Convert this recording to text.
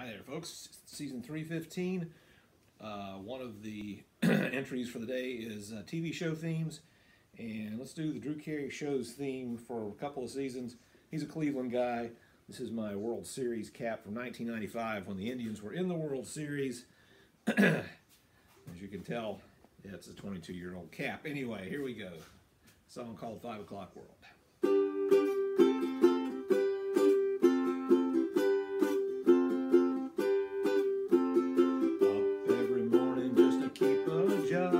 Hi there, folks. Season 315. Uh, one of the entries for the day is uh, TV show themes. And let's do the Drew Carey Show's theme for a couple of seasons. He's a Cleveland guy. This is my World Series cap from 1995 when the Indians were in the World Series. As you can tell, it's a 22 year old cap. Anyway, here we go. A song called Five O'Clock World. Yeah.